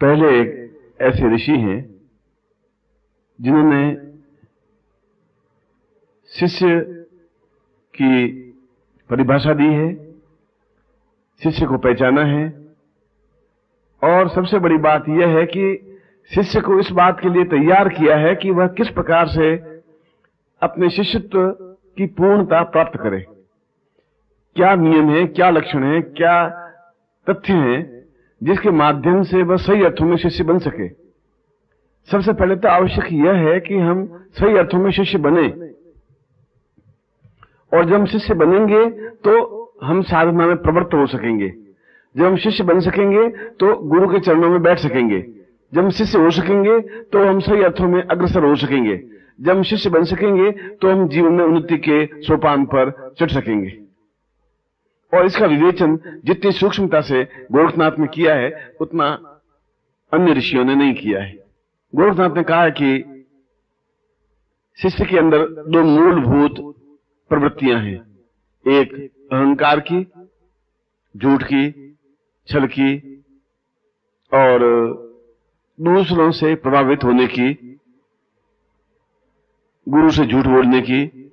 पहले एक ऐसे ऋषि हैं, जिन्होंने शिष्य की परिभाषा दी है, शिष्य को पहचाना है, और सबसे बड़ी बात यह है कि शिष्य को इस बात के लिए तैयार किया है कि वह किस प्रकार से अपने शिष्यत्व की पूर्णता प्राप्त करे। क्या नियम है, क्या लक्षण है, क्या तथ्य हैं जिसके माध्यम से वह सही अर्थों में शिष्य बन सके। सबसे पहले तो आवश्यक यह है कि हम सही अर्थों में शिष्य बने। और जब हम शिष्य बनेंगे तो हम साधना में प्रवृत्त हो सकेंगे। जब हम शिष्य बन सकेंगे तो गुरु के चरणों में बैठ सकेंगे। जब हम शिष्य हो सकेंगे तो हम सही अर्थों में अग्रसर हो सकेंगे। जब हम शिष्य बन सकेंगे तो हम जीवन में उन्नति के सोपान पर चढ़ सकेंगे। और इसका विवेचन जितनी सूक्ष्मता से गोरखनाथ ने किया है, उतना अन्य ऋषियों ने नहीं किया है। गोरखनाथ ने कहा है कि शिष्य के अंदर दो मूलभूत प्रवृत्तियाँ हैं। एक, अहंकार की, झूठ की, छल की, और दूसरों से प्रभावित होने की, गुरु से झूठ बोलने की,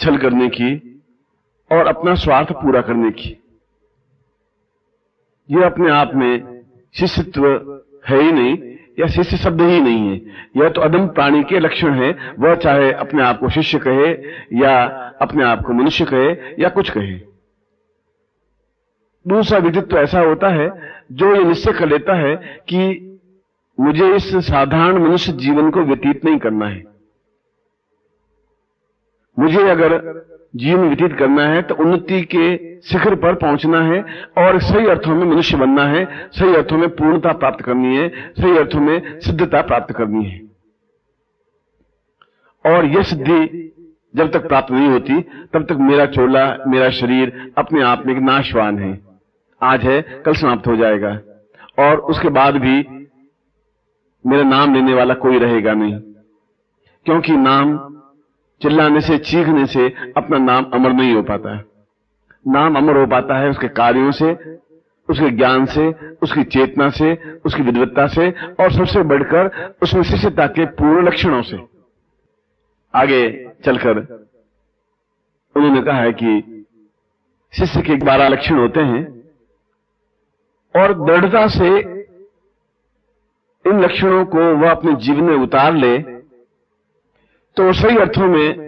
छल करने की और अपना स्वार्थ पूरा करने की। यह अपने आप में शिष्यत्व है ही नहीं, या शिष्य शब्द ही नहीं है। यह तो अदम प्राणी के लक्षण है। वह चाहे अपने आप को शिष्य कहे, या अपने आप को मनुष्य कहे, या कुछ कहे। दूसरा विदित्व तो ऐसा होता है, जो ये निश्चय कर लेता है कि मुझे इस साधारण मनुष्य जीवन को व्यतीत नहीं करना है। मुझे अगर जीवन व्यतीत करना है तो उन्नति के शिखर पर पहुँचना है और सही अर्थों में मनुष्य बनना है, सही अर्थों में पूर्णता प्राप्त करनी है, सही अर्थों में सिद्धता प्राप्त करनी है। और यह सिद्धि जब तक प्राप्त नहीं होती, तब तक मेरा चोला, मेरा शरीर अपने आप में एक नाशवान है। आज है, कल समाप्त हो जाएगा। और उसके बाद भी मेरा नाम लेने वाला कोई रहेगा नहीं, क्योंकि नाम चिल्लाने से, चीखने से अपना नाम अमर नहीं हो पाता है। नाम अमर हो पाता है उसके कार्यों से, उसके ज्ञान से, उसकी चेतना से, उसकी विद्वत्ता से और सबसे बढ़कर उसमें शिष्यता के पूर्ण लक्षणों से। आगे चलकर उन्होंने कहा है कि शिष्य के बारह लक्षण होते हैं और दृढ़ता से इन लक्षणों को वह अपने जीवन में उतार ले तो सही अर्थों में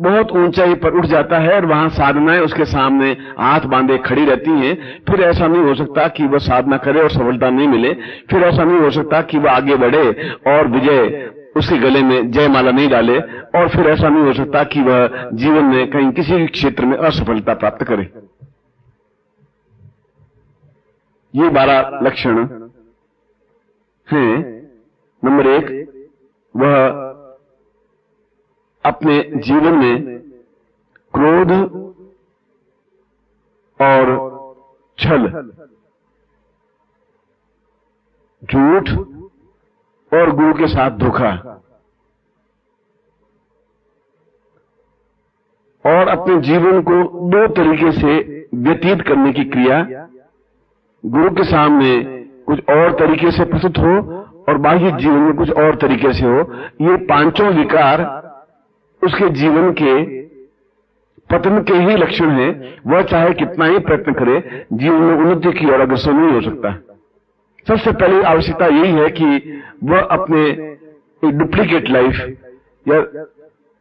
बहुत ऊंचाई पर उठ जाता है और वहाँ साधनाएँ उसके सामने हाथ बांधे खड़ी रहती हैं। फिर ऐसा नहीं हो सकता कि वह साधना करे और सफलता नहीं मिले। फिर ऐसा नहीं हो सकता कि वह आगे बढ़े और विजय उसके गले में जयमाला नहीं डाले। और फिर ऐसा नहीं हो सकता कि वह जीवन में कहीं किसी भी क्षेत्र में असफलता प्राप्त करे। ये बारह लक्षण हैं। नंबर एक, वह अपने जीवन में क्रोध और छल, झूठ और गुरु के साथ धोखा। और अपने जीवन को दो तरीके से व्यतीत करने की क्रिया, गुरु के सामने कुछ और तरीके से प्रस्तुत हो और बाह्य जीवन में कुछ और तरीके से हो। ये पाँचों विकार उसके जीवन के पतन के ही लक्षण हैं। वह चाहे कितना ही प्रयत्न करे, जीवन में उन्नति की ओर अग्रसर नहीं हो सकता। सबसे पहली आवश्यकता यही है कि वह अपने डुप्लीकेट लाइफ या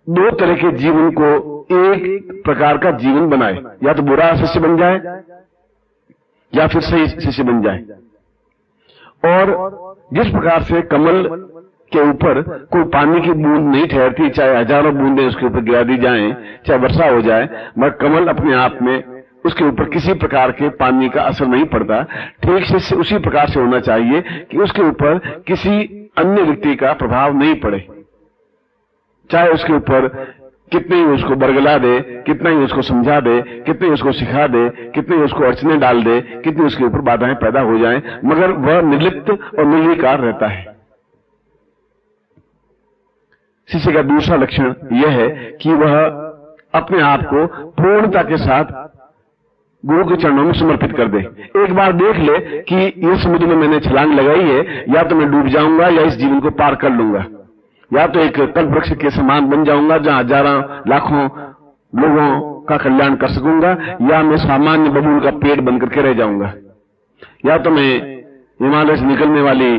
दो तरह के जीवन को एक प्रकार का जीवन बनाए। या तो बुरा शिष्य बन जाए, या फिर सही शिष्य बन जाए। और जिस प्रकार से कमल के ऊपर कोई पानी की बूंद नहीं ठहरती, चाहे हज़ारों बूंदें उसके ऊपर गिरा दी जाएँ, चाहे वर्षा हो जाए, मगर कमल अपने आप में उसके ऊपर किसी प्रकार के पानी का असर नहीं पड़ता। ठीक से उसी प्रकार से होना चाहिए कि उसके ऊपर किसी अन्य व्यक्ति का प्रभाव नहीं पड़े। चाहे उसके ऊपर कितने ही उसको बरगला दे, कितना ही उसको समझा दे, कितने उसको सिखा दे, कितने उसको अड़चने डाल दे, कितनी उसके ऊपर बाधाएँ पैदा हो जाएँ, मगर वह निर्लिप्त और निर्विकार रहता है। शिष्य का दूसरा लक्षण यह है कि वह अपने आप को पूर्णता के साथ गुरु के चरणों में समर्पित कर दे। एक बार देख ले कि ये समुद्र में मैंने छलांग लगाई है, या तो मैं डूब जाऊँगा, या इस जीवन को पार कर लूँगा। या तो एक कल वृक्ष के समान बन जाऊँगा, जहाँ हज़ारों लाखों लोगों का कल्याण कर सकूँगा, या मैं सामान्य बबूल का पेड़ बन करके रह जाऊँगा। या तो मैं हिमालय से निकलने वाली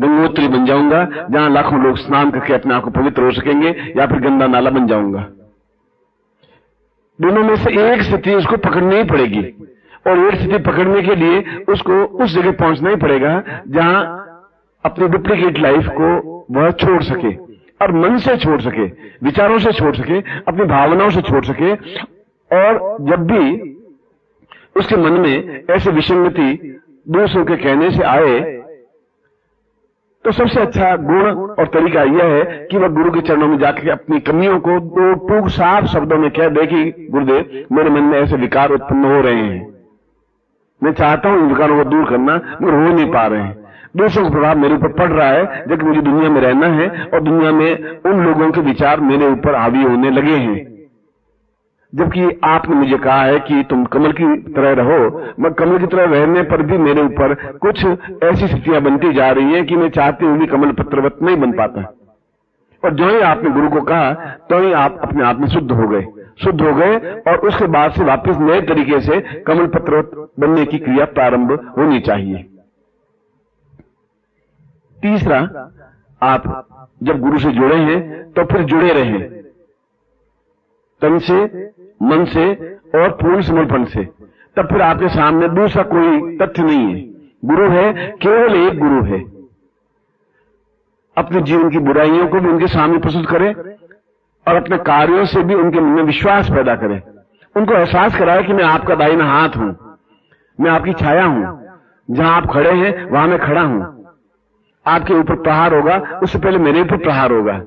गंगोत्री बन जाऊँगा, जहाँ लाखों लोग स्नान करके अपने आप को पवित्र हो सकेंगे, या फिर गंदा नाला बन जाऊँगा। दोनों में से एक स्थिति उसको पकड़नी ही पड़ेगी, और एक स्थिति पकड़ने के लिए उसको उस जगह पहुँचना ही पड़ेगा, जहाँ अपनी डुप्लीकेट लाइफ को वह छोड़ सके, और मन से छोड़ सके, विचारों से छोड़ सके, अपनी भावनाओं से छोड़ सके, और जब भी उसके मन में ऐसे विसंगति दूसरों के कहने से आए तो सबसे अच्छा गुण और तरीका यह है कि वह गुरु के चरणों में जाकर अपनी कमियों को दो टूक साफ़ शब्दों में कह दे कि, गुरुदेव, मेरे मन में ऐसे विकार उत्पन्न हो रहे हैं। मैं चाहता हूँ इन विकारों को दूर करना, मगर हो नहीं पा रहे हैं। दूसरों का प्रभाव मेरे ऊपर पड़ रहा है, जबकि मुझे दुनिया में रहना है और दुनिया में उन लोगों के विचार मेरे ऊपर हावी होने लगे हैं। जबकि आपने मुझे कहा है कि तुम कमल की तरह रहो, मैं कमल की तरह रहने पर भी मेरे ऊपर कुछ ऐसी स्थितियाँ बनती जा रही हैं कि मैं चाहती हूँ कि कमल पत्रवत नहीं बन पाता। और जो ही आपने गुरु को कहा तो ही आप अपने आप में शुद्ध हो गए। शुद्ध हो गए और उसके बाद से वापस नए तरीके से कमल पत्रवत बनने की क्रिया प्रारंभ होनी चाहिए। तीसरा, आप जब गुरु से जुड़े हैं तो फिर जुड़े रहें। तन से मन से और पूर्ण समर्पण से। तब फिर आपके सामने दूसरा कोई तथ्य नहीं है। गुरु है, केवल एक गुरु है। अपने जीवन की बुराइयों को भी उनके सामने प्रस्तुत करें और अपने कार्यों से भी उनके मन में विश्वास पैदा करें। उनको एहसास कराए कि मैं आपका दाहिना हाथ हूँ, मैं आपकी छाया हूँ। जहाँ आप खड़े हैं, वहाँ मैं खड़ा हूँ। आपके ऊपर प्रहार होगा, उससे पहले मेरे ऊपर प्रहार होगा।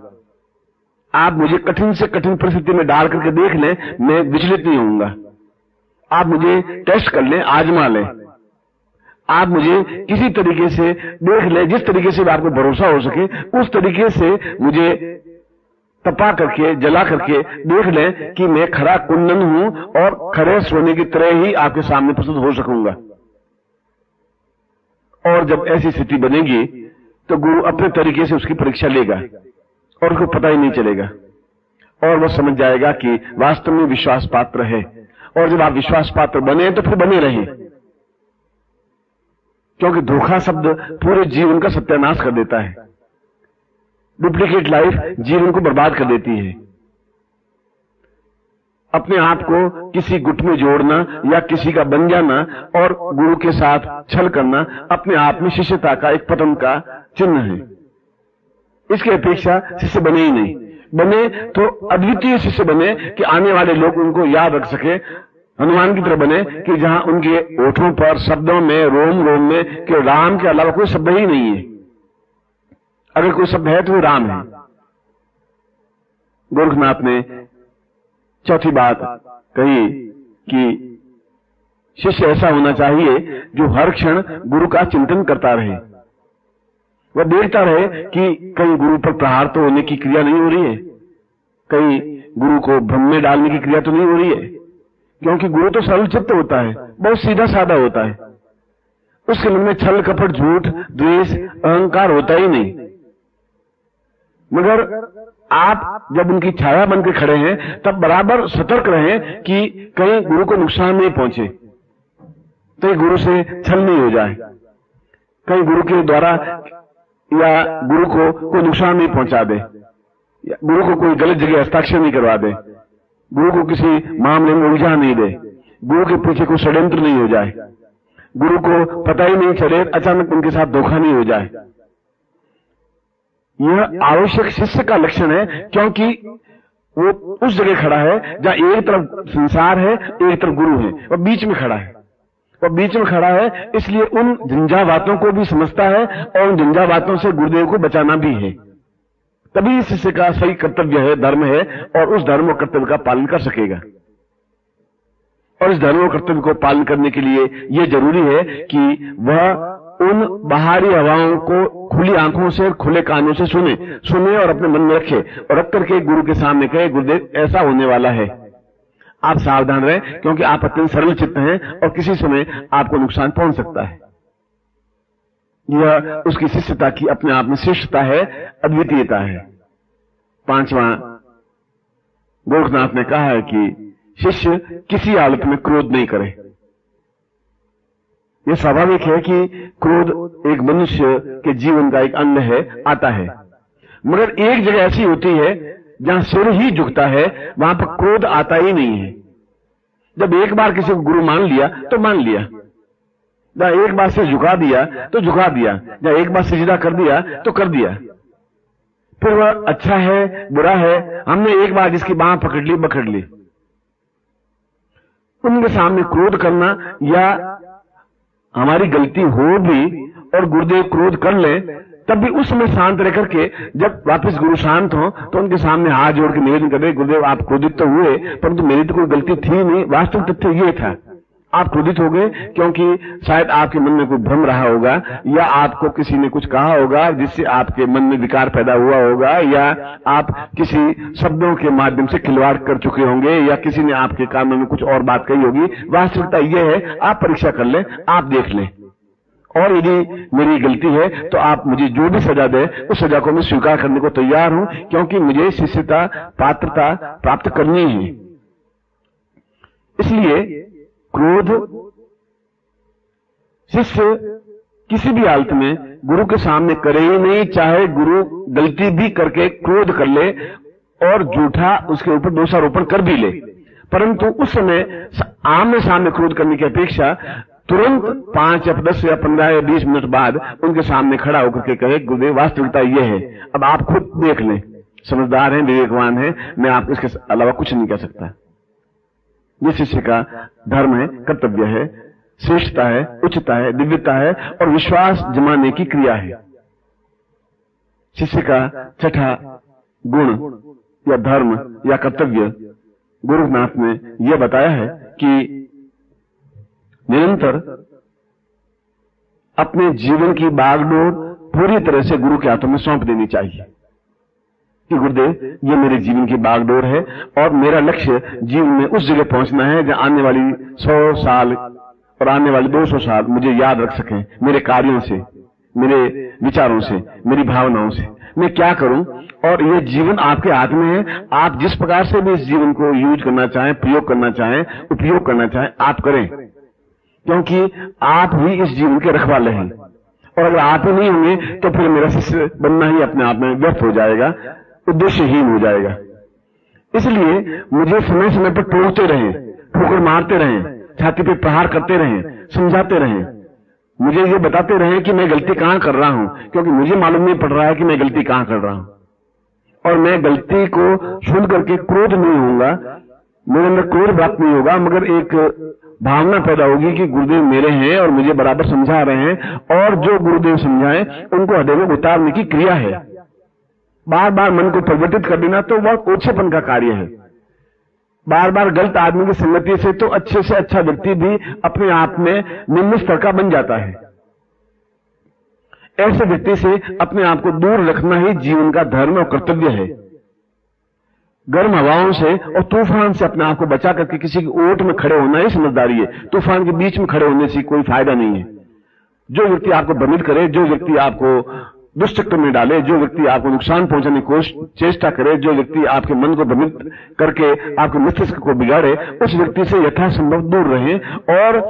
आप मुझे कठिन से कठिन परिस्थिति में डाल करके देख लें, मैं विचलित नहीं होऊँगा। आप मुझे टेस्ट कर लें, आजमा लें। आप मुझे किसी तरीके से देख लें, जिस तरीके से आपको भरोसा हो सके, उस तरीके से मुझे तपा करके, जला करके देख लें कि मैं खरा कुंदन हूँ और खरे सोने की तरह ही आपके सामने प्रस्तुत हो सकूँगा। और जब ऐसी स्थिति बनेगी तो गुरु अपने तरीके से उसकी परीक्षा लेगा। और उसको पता ही नहीं चलेगा। और वो समझ जाएगा कि वास्तव में विश्वास पात्र है। और जब आप विश्वास पात्र बने तो फिर बने रहे क्योंकि धोखा शब्द पूरे जीवन का सत्यानाश कर देता है। डुप्लीकेट लाइफ जीवन को बर्बाद कर देती है। अपने आप को किसी गुट में जोड़ना या किसी का बन जाना और गुरु के साथ छल करना अपने आप में शिष्यता का एक पतन का चिन्ह है। इसकी अपेक्षा शिष्य बने ही नहीं। बने तो अद्वितीय शिष्य बने कि आने वाले लोग उनको याद रख सके। हनुमान की तरह बने कि जहाँ उनके ओठों पर, शब्दों में, रोम रोम में कि राम के अलावा कोई शब्द ही नहीं है। अगर कोई शब्द है तो वो राम है। गोरखनाथ ने चौथी बात कही कि शिष्य ऐसा होना चाहिए जो हर क्षण गुरु का चिंतन करता रहे। वह देखता रहे कि कहीं गुरु पर प्रहार तो होने की क्रिया नहीं हो रही है। कहीं गुरु को भ्रम में डालने की क्रिया तो नहीं हो रही है। क्योंकि गुरु तो सरल चित्त होता है, बहुत सीधा साधा होता है। उसके मन में छल, कपट, झूठ, द्वेष, अहंकार होता ही नहीं। मगर आप जब उनकी छाया बनकर खड़े हैं, तब बराबर सतर्क रहे कि कहीं गुरु को नुकसान नहीं पहुँचे। कहीं गुरु से छल नहीं हो जाए। कहीं गुरु के द्वारा या गुरु को कोई नुकसान नहीं पहुँचा दे, या गुरु को कोई गलत जगह हस्ताक्षर नहीं करवा दे, गुरु को किसी मामले में उलझा नहीं दे, गुरु के पीछे कोई षड्यंत्र नहीं हो जाए, गुरु को पता ही नहीं चले, अचानक उनके साथ धोखा नहीं हो जाए। यह आवश्यक शिष्य का लक्षण है, क्योंकि वो उस जगह खड़ा है जहाँ एक तरफ़ संसार है, एक तरफ़ गुरु है, और बीच में खड़ा है। और बीच में खड़ा है, इसलिए उन झंझावातों को भी समझता है और उन झंझावातों से गुरुदेव को बचाना भी है। तभी शिष्य का सही कर्तव्य है, धर्म है और उस धर्म और कर्तव्य का पालन कर सकेगा। और इस धर्म और कर्तव्य को पालन करने के लिए यह ज़रूरी है कि वह उन बाहरी हवाओं को खुली आँखों से, खुले कानों से सुने सुने और अपने मन में रखे और रख करके गुरु के सामने कहे, गुरुदेव, ऐसा होने वाला है। आप सावधान रहें, क्योंकि आप अत्यंत सरल चित्त हैं और किसी समय आपको नुकसान पहुँच सकता है। यह उसकी शिष्यता की अपने आप में श्रेष्ठता है, अद्वितीयता है। पांचवा, गोरखनाथ ने कहा है कि शिष्य किसी हालत में क्रोध नहीं करे। यह स्वाभाविक है कि क्रोध एक मनुष्य के जीवन का एक अंग है, आता है। मगर एक जगह ऐसी होती है जहाँ सिर ही झुकता है, वहाँ पर क्रोध आता ही नहीं है। जब एक बार किसी को गुरु मान लिया तो मान लिया। जहाँ एक बार से झुका दिया तो झुका दिया। जहाँ एक बार सजदा कर दिया तो कर दिया। फिर वह अच्छा है, बुरा है, हमने एक बार जिसकी बाह पकड़ ली पकड़ ली। उनके सामने क्रोध करना या हमारी गलती हो भी और गुरुदेव क्रोध कर ले तब भी उस समय शांत रह करके जब वापस गुरु शांत हो तो उनके सामने हाथ जोड़ के निवेदन कर गुरुदेव, आप क्रोधित तो हुए, परंतु मेरी तो कोई गलती थी नहीं। वास्तविक तथ्य ये था, आप क्रोधित हो गए, क्योंकि शायद आपके मन में कोई भ्रम रहा होगा, या आपको किसी ने कुछ कहा होगा जिससे आपके मन में विकार पैदा हुआ होगा, या आप किसी शब्दों के माध्यम से खिलवाड़ कर चुके होंगे, या किसी ने आपके कानों में कुछ और बात कही होगी। वास्तविकता यह है, आप परीक्षा कर लें, आप देख लें। और यदि मेरी गलती है तो आप मुझे जो भी सजा दे, उस सजा को मैं स्वीकार करने को तैयार हूँ, क्योंकि मुझे शिष्यता, पात्रता प्राप्त करनी है। इसलिए क्रोध, शिष्य किसी भी हालत में गुरु के सामने करे ही नहीं, चाहे गुरु गलती भी करके क्रोध कर ले और झूठा उसके ऊपर दोषारोपण कर भी ले। परंतु उस समय आमने सामने क्रोध करने की अपेक्षा तुरंत पाँच या दस या पंद्रह या बीस मिनट बाद उनके सामने खड़ा होकर के कहे, गुरुदेव, वास्तविकता यह है। अब आप खुद देख लें। समझदार हैं, विवेकवान हैं। मैं आपको इसके अलावा कुछ नहीं कह सकता। ये शिष्य का धर्म है, कर्तव्य है, श्रेष्ठता है, उच्चता है, दिव्यता है और विश्वास जमाने की क्रिया है। शिष्य का छठा गुण या धर्म या कर्तव्य गुरुनाथ ने यह बताया है कि निरंतर अपने जीवन की बागडोर पूरी तरह से गुरु के हाथों में सौंप देनी चाहिए कि गुरुदेव, ये मेरे जीवन की बागडोर है और मेरा लक्ष्य जीवन में उस जगह पहुँचना है जहाँ आने वाली सौ साल और आने वाले दो सौ साल मुझे याद रख सकें, मेरे कार्यों से, मेरे विचारों से, मेरी भावनाओं से। मैं क्या करूँ? और ये जीवन आपके हाथ में है। आप जिस प्रकार से भी इस जीवन को यूज़ करना चाहें, प्रयोग करना चाहें, उपयोग करना चाहें, आप करें। क्योंकि आप ही इस जीवन के रखवाले हैं। और अगर आप ही नहीं होंगे तो फिर मेरा शिष्य बनना ही अपने आप में व्यर्थ हो जाएगा, उद्देश्यहीन हो जाएगा। इसलिए मुझे समय समय पर टोकते रहे, ठोकर मारते रहे, छाती पे प्रहार करते रहे, समझाते रहे। मुझे ये बताते रहे कि मैं गलती कहाँ कर रहा हूँ, क्योंकि मुझे मालूम नहीं पड़ रहा है कि मैं गलती कहाँ कर रहा हूँ। और मैं गलती को सुन करके क्रोध नहीं होऊँगा मेरे अंदर कोई बात नहीं होगा, मगर एक भावना पैदा होगी कि गुरुदेव मेरे हैं और मुझे बराबर समझा रहे हैं और जो गुरुदेव समझाएँ, उनको हृदय में उतारने की क्रिया है। बार बार मन को परिवर्तित कर देना तो वह ओछेपन का कार्य है। बार बार गलत आदमी की संगति से तो अच्छे से अच्छा व्यक्ति भी अपने आप में निम्न स्तर का बन जाता है। ऐसे व्यक्ति से अपने आप को दूर रखना ही जीवन का धर्म और कर्तव्य है। गर्म हवाओं से और तूफ़ान से अपने आप को बचा करके किसी की ओट में खड़े होना ही समझदारी है। तूफ़ान के बीच में खड़े होने से कोई फ़ायदा नहीं है। जो व्यक्ति आपको भ्रमित करे, जो व्यक्ति आपको दुष्चक्र में डाले, जो व्यक्ति आपको नुकसान पहुँचाने की कोशिश चेष्टा करे, जो व्यक्ति आपके मन को भ्रमित करके आपके मस्तिष्क को बिगाड़े, उस व्यक्ति से यथासंभव दूर रहे और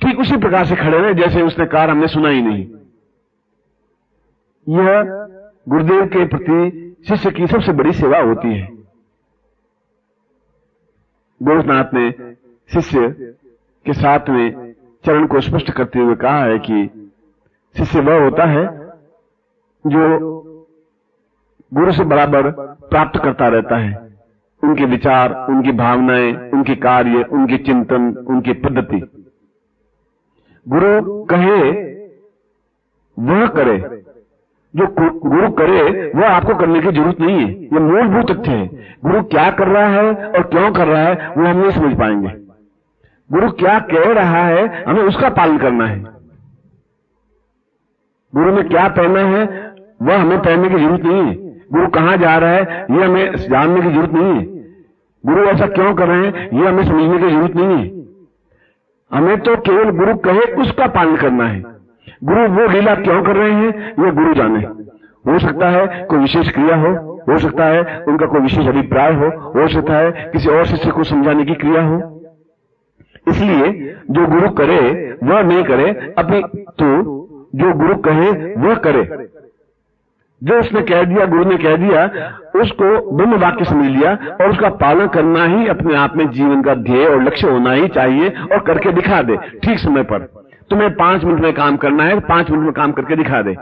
ठीक उसी प्रकार से खड़े रहे जैसे उसने कार हमने सुना ही नहीं। यह गुरुदेव के प्रति शिष्य की सबसे बड़ी सेवा होती है। गोरखनाथ ने शिष्य के साथ में चरण को स्पष्ट करते हुए कहा है कि शिष्य वह होता है जो गुरु से बराबर प्राप्त करता रहता है। उनके विचार, उनकी भावनाएँ, उनके कार्य, उनके चिंतन, उनकी पद्धति। गुरु कहे, वह करे। जो गुरु करे, वह आपको करने की ज़रूरत नहीं है। ये मूलभूत तथ्य है। गुरु क्या कर रहा है और क्यों कर रहा है, वो हम नहीं समझ पाएँगे। गुरु क्या कह रहा है, हमें उसका पालन करना है। गुरु ने क्या पहना है, वह हमें पहनने की ज़रूरत नहीं है। गुरु कहाँ जा रहा है यह हमें जानने की ज़रूरत नहीं है। गुरु ऐसा क्यों कर रहे हैं, ये हमें समझने की ज़रूरत नहीं है। हमें तो केवल गुरु कहे, उसका पालन करना है। गुरु वो लीला क्यों कर रहे हैं? ये गुरु जाने। हो सकता है कोई विशेष क्रिया हो हो सकता है उनका कोई विशेष अभिप्राय हो हो सकता है किसी और शिष्य को समझाने की क्रिया हो। इसलिए जो गुरु करे, वह नहीं करे अभी तो जो गुरु कहे, वह करे। जो उसने कह दिया, गुरु ने कह दिया, उसको ब्रह्म वाक्य समझ लिया और उसका पालन करना ही अपने आप में जीवन का ध्येय और लक्ष्य होना ही चाहिए और करके दिखा दे, ठीक समय पर। तुम्हें पाँच मिनट में काम करना है, पाँच मिनट में काम करके दिखा दे।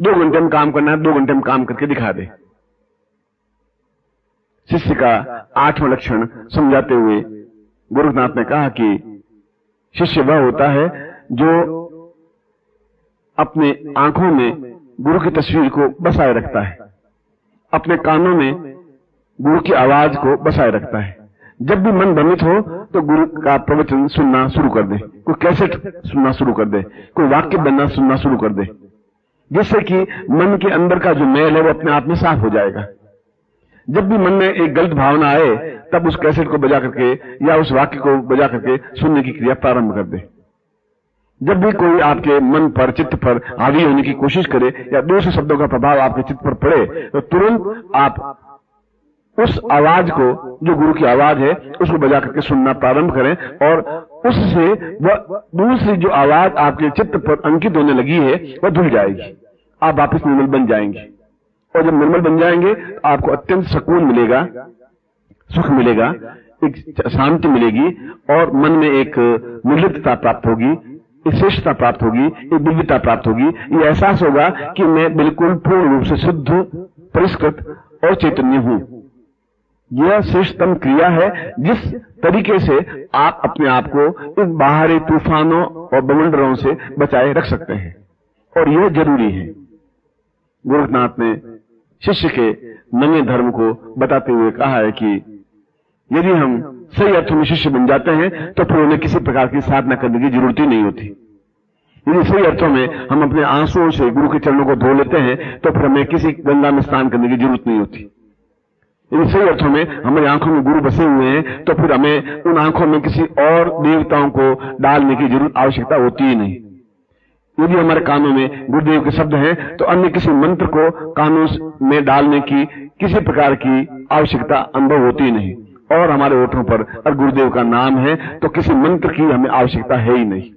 दो घंटे में काम करना है, दो घंटे में काम करके दिखा दे। शिष्य का आठवां लक्षण समझाते हुए गुरुनाथ ने कहा कि शिष्य वह होता है जो अपने आँखों में गुरु की तस्वीर को बसाए रखता है। अपने कानों में गुरु की आवाज़ को बसाए रखता है। जब भी मन भ्रमित हो तो गुरु का प्रवचन सुनना शुरू कर दे। कोई कैसेट सुनना शुरू कर दे। कोई वाक्य बनना सुनना शुरू कर दे। जिससे कि मन के अंदर का जो मेल है वो अपने आप में साफ़ हो जाएगा। जब भी मन में एक गलत भावना आए, तब उस कैसेट को बजा करके या उस वाक्य को बजा करके सुनने की क्रिया प्रारंभ कर दे। जब भी कोई आपके मन पर, चित्त पर हावी होने की कोशिश करे या दूसरे शब्दों का प्रभाव आपके चित्त पर पड़े तो तुरंत आप उस आवाज़ को, जो गुरु की आवाज़ है, उसको बजा करके सुनना प्रारंभ करें और उससे वह दूसरी जो आवाज़ आपके चित्त पर अंकित होने लगी है, वह धुल जाएगी। आप वापिस निर्मल बन जाएँगे। और जब निर्मल बन जाएँगे तो आपको अत्यंत सुकून मिलेगा, सुख मिलेगा, एक शांति मिलेगी और मन में एक निर्लिप्तता प्राप्त होगी श्रेष्ठता प्राप्त होगी, एक दिव्यता प्राप्त होगी। ये एहसास होगा कि मैं बिल्कुल पूर्ण रूप से शुद्ध, परिष्कृत और चैतन्य हूँ। यह श्रेष्ठतम क्रिया है जिस तरीके से आप अपने आप को इन बाहरी तूफानों और बमंडरों से बचाए रख सकते हैं। और यह ज़रूरी है। गोरखनाथ ने शिष्य के नवे धर्म को बताते हुए कहा है कि यदि हम सही अर्थों में शिष्य बन जाते हैं तो फिर उन्हें किसी प्रकार की साधना करने की ज़रूरत ही नहीं होती। यदि सही अर्थों में हम अपने आंसुओं से गुरु के चरणों को धो लेते हैं तो फिर हमें किसी गंगा में स्नान करने की ज़रूरत नहीं होती। यदि सही अर्थों में हमारी आँखों में गुरु बसे हुए हैं तो फिर हमें उन आँखों में किसी और देवताओं को डालने की ज़रूरत आवश्यकता होती ही नहीं। यदि हमारे कानों में गुरुदेव के शब्द हैं तो अन्य किसी मंत्र को कानों में डालने की किसी प्रकार की आवश्यकता अनुभव होती नहीं। और हमारे ओठों पर अगर गुरुदेव का नाम है तो किसी मंत्र की हमें आवश्यकता है ही नहीं।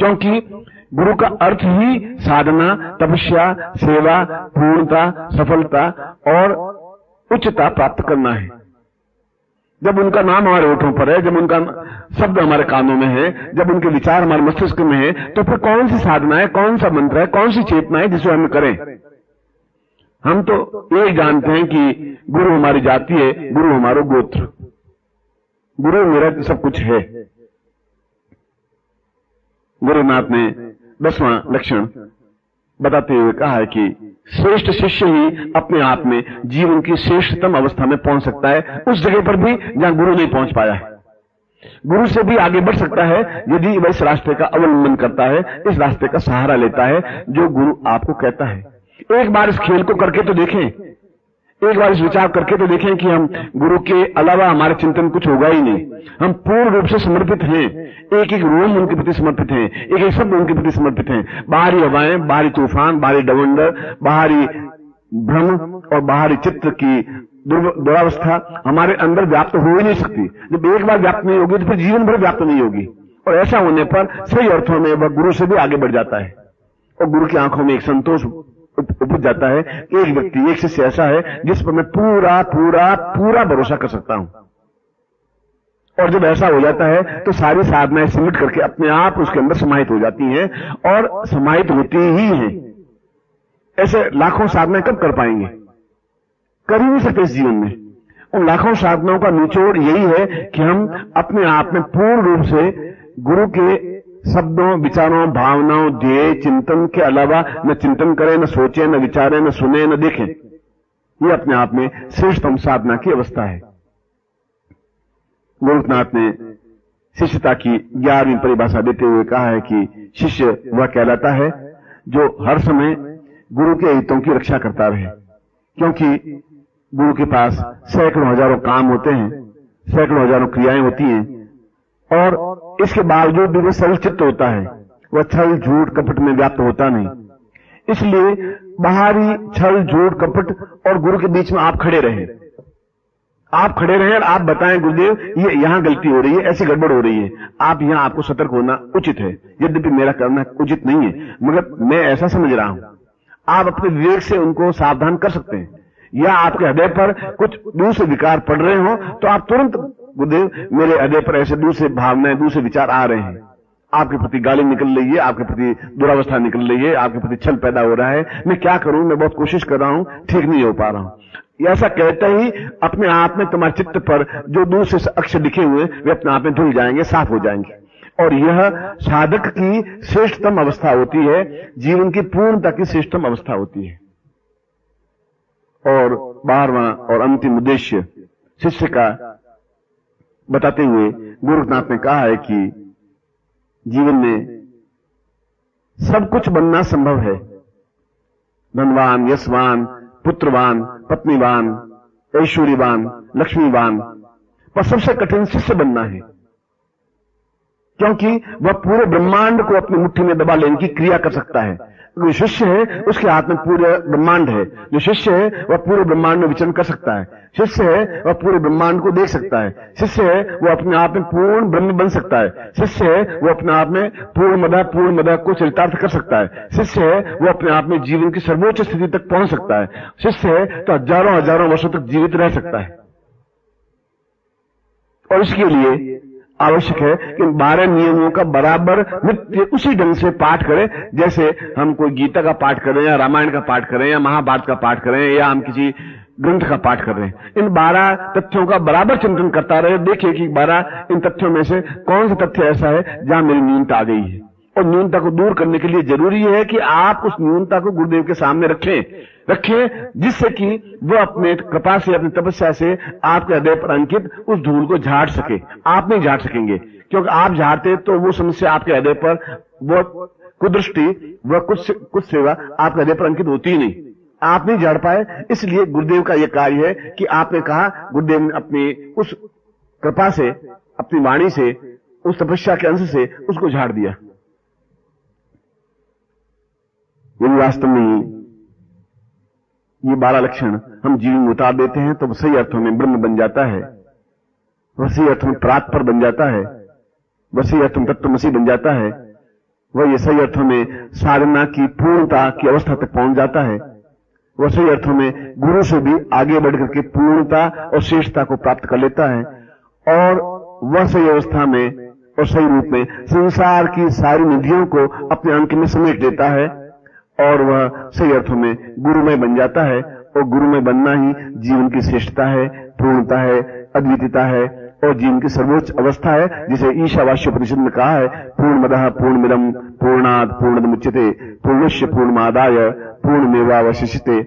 क्योंकि गुरु का अर्थ ही साधना, तपस्या, सेवा, पूर्णता, सफलता और उच्चता प्राप्त करना है। जब उनका नाम हमारे ओठों पर है, जब उनका शब्द हमारे कानों में है, जब उनके विचार हमारे मस्तिष्क में है तो फिर कौन सी साधना है, कौन सा मंत्र है, कौन सी चेतना है जिसे हम करें? हम तो ये जानते हैं कि गुरु हमारी जाति है, गुरु हमारो गोत्र। गुरु मेरा सब कुछ है। गुरुनाथ ने दसवां लक्षण बताते हुए कहा है कि श्रेष्ठ शिष्य ही अपने आप में जीवन की श्रेष्ठतम अवस्था में पहुँच सकता है। उस जगह पर भी जहाँ गुरु नहीं पहुँच पाया है। गुरु से भी आगे बढ़ सकता है, यदि वह इस रास्ते का अवलंबन करता है, इस रास्ते का सहारा लेता है, जो गुरु आपको कहता है। एक बार इस खेल को करके तो देखें। एक बार इस विचार करके तो देखें कि हम गुरु के अलावा हमारे चिंतन कुछ होगा ही नहीं। हम पूर्ण रूप से समर्पित हैं। एक एक रोम उनके प्रति समर्पित हैं, एक एक शब्द उनके प्रति समर्पित हैं। बाहरी हवाएँ, बाहरी तूफ़ान, बाहरी डवंडर, बाहरी भ्रम और बाहरी चित्र की दुरावस्था हमारे अंदर व्याप्त हो ही नहीं सकती। जब एक बार व्याप्त नहीं होगी तो फिर जीवन भर व्याप्त नहीं होगी। और ऐसा होने पर सही अर्थों में वह गुरु से भी आगे बढ़ जाता है। और गुरु की आँखों में एक संतोष उपज जाता है, एक व्यक्ति, एक शिष्य ऐसा है, जिस पर मैं पूरा पूरा पूरा भरोसा कर सकता हूँ। और जब ऐसा हो जाता है तो सारी साधनाएँ सिमट करके अपने आप उसके अंदर समाहित हो जाती हैं और समाहित होती ही हैं। ऐसे लाखों साधनाएँ कब कर पाएँगे? कर ही नहीं सकते इस जीवन में। उन लाखों साधनाओं का निचोड़ यही है कि हम अपने आप में पूर्ण रूप से गुरु के शब्दों, विचारों, भावनाओं, ध्येय, चिंतन के अलावा न चिंतन करें, न सोचे, न विचारें, न सुने, न देखें। ये अपने आप में श्रेष्ठतम साधना की अवस्था है। गोरखनाथ ने शिष्यता की ग्यारहवीं परिभाषा देते हुए कहा है कि शिष्य वह कहलाता है जो हर समय गुरु के हितों की रक्षा करता रहे। क्योंकि गुरु के पास सैकड़ों हज़ारों काम होते हैं, सैकड़ों हज़ारों क्रियाएँ होती हैं और इसके बावजूद भी वो सरल चित्त होता है। वह छल झूठ कपट में व्याप्त होता नहीं। इसलिए बाहरी छल झूठ कपट और गुरु के बीच में आप खड़े रहे। आप खड़े रहे और आप बताएँ, गुरुदेव, ये यहाँ गलती हो रही है, ऐसी गड़बड़ हो रही है। आप यहाँ आपको सतर्क होना उचित है। यद्यपि मेरा करना उचित नहीं है, मगर मैं ऐसा समझ रहा हूँ। आप अपने विवेक से उनको सावधान कर सकते हैं। या आपके हृदय पर कुछ दूसरे विकार पड़ रहे हो तो आप तुरंत गुरुदेव मेरे हृदय पर ऐसे दूसरे भावनाएँ, दूसरे विचार आ रहे हैं। आपके प्रति गाली निकल रही है, आपके प्रति दुरावस्था निकल रही है, आपके प्रति छल पैदा हो रहा है। मैं क्या करूँ? मैं बहुत कोशिश कर रहा हूँ, ठीक नहीं हो पा रहा हूँ। ऐसा कहते ही अपने आप में तुम्हारे चित्त पर जो दूसरे अक्षर लिखे हुए वे अपने आप में धुल जाएँगे, साफ़ हो जाएँगे। और यह साधक की श्रेष्ठतम अवस्था होती है, जीवन की पूर्णता की श्रेष्ठतम अवस्था होती है। और बारवा और अंतिम उद्देश्य, शिष्य का बताते हुए गोरखनाथ ने कहा है कि जीवन में सब कुछ बनना संभव है। धनवान, यशवान, पुत्रवान, पत्नीवान, ऐश्वर्यवान, लक्ष्मीवान, पर सबसे कठिन शिष्य बनना है। क्योंकि वह पूरे ब्रह्मांड को अपनी मुट्ठी में दबा लेने की क्रिया कर सकता है। जो शिष्य है, उसके हाथ में पूरे ब्रह्मांड है। जो शिष्य है, वह पूरे ब्रह्मांड में विचरण कर सकता है। शिष्य है, वह पूरे ब्रह्मांड को देख सकता है। शिष्य है, वह अपने आप में पूर्ण ब्रह्म बन सकता है। शिष्य है, वह अपने आप में पूर्ण मदा पूर्ण मदा को चरितार्थ कर सकता है। शिष्य है, वह अपने आप में जीवन की सर्वोच्च स्थिति तक पहुँच सकता है। शिष्य है तो हज़ारों हज़ारों वर्षों तक जीवित रह सकता है। और इसके लिए आवश्यक है कि बारह नियमों का बराबर नित्य उसी ढंग से पाठ करें। जैसे हम कोई गीता का पाठ करें या रामायण का पाठ करें या महाभारत का पाठ करें या हम किसी ग्रंथ का पाठ कर रहे हैं। इन बारह तथ्यों का बराबर चिंतन करता रहे, देखिए कि बारह इन तथ्यों में से कौन सा तथ्य ऐसा है जहाँ मेरी नींद आ गई है। और न्यूनता को दूर करने के लिए ज़रूरी है कि आप उस न्यूनता को गुरुदेव के सामने रखें। रखें जिससे कि वो अपने कृपा से, अपनी तपस्या से आपके हृदय पर अंकित उस धूल को झाड़ सके। आप नहीं झाड़ सकेंगे, क्योंकि आप झाड़ते तो वो समस्या आपके हृदय पर, वो कुदृष्टि वह कुछ कुछ सेवा आपके हृदय पर अंकित होती ही नहीं। आप नहीं झाड़ पाए, इसलिए गुरुदेव का यह कार्य है कि आपने कहा, गुरुदेव ने अपनी उस कृपा से, अपनी वाणी से, उस तपस्या के अंश से उसको झाड़ दिया। वास्तव में ये बारह लक्षण हम जीवन में उतार देते हैं तो सही अर्थों में ब्रह्म बन जाता है। वह सही अर्थों में पर बन जाता है। वह सही अर्थों में तत्वमसी बन जाता है। वह ये सही अर्थों में साधना की पूर्णता की अवस्था तक पहुँच जाता है। वह सही अर्थों में गुरु से भी आगे बढ़कर के पूर्णता और श्रेष्ठता को प्राप्त कर लेता है। और वह सही अवस्था में और सही रूप में संसार की सारी निधियों को अपने अंक में समेट देता है। और वह सही अर्थों में गुरुमय बन जाता है और गुरुमय बनना ही जीवन की श्रेष्ठता है, पूर्णता है, अद्वितीयता है और जीवन की सर्वोच्च अवस्था है, जिसे ईशावास्य परिषद में कहा है पूर्ण मदह पूर्ण मिलम पूर्णाद पूर्ण मुच्यते पूर्णश्य पूर्णमादाय पूर्ण मेवावशिष्यते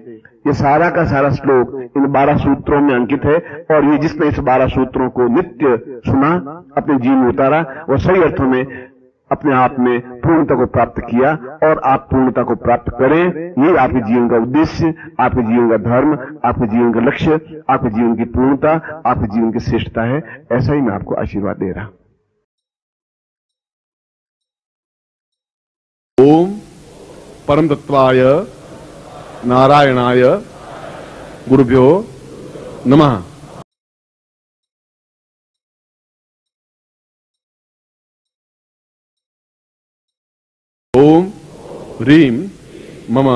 ये सारा का सारा श्लोक इन बारह सूत्रों में अंकित है और ये जिसने इस बारह सूत्रों को नित्य सुना, अपने जीवन उतारा, वह सही अर्थों में अपने आप में पूर्णता को प्राप्त किया और आप पूर्णता को प्राप्त करें। ये आपके जीवन का उद्देश्य, आपके जीवन का धर्म, आपके जीवन का लक्ष्य, आपके जीवन की पूर्णता, आपके जीवन की श्रेष्ठता है। ऐसा ही मैं आपको आशीर्वाद दे रहा ओम परम तत्वाय नारायणाय गुरुभ्यो नमः। ओम ह्रीम मम,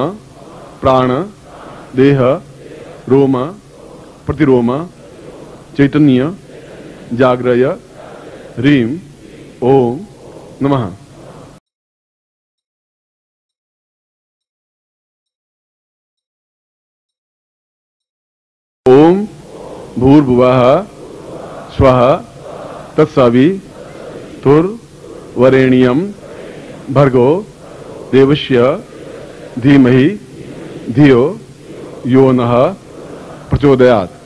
प्राण, देह, रोम, प्रतिरोम, चैतन्य, जाग्रय ह्रीम ओम, नमः। ओम, भूर्भुवः, स्वः, तत्सवि तुर्वरेण्यम भर्गो देवस्य धीमहि धियो यो नः प्रचोदयात्।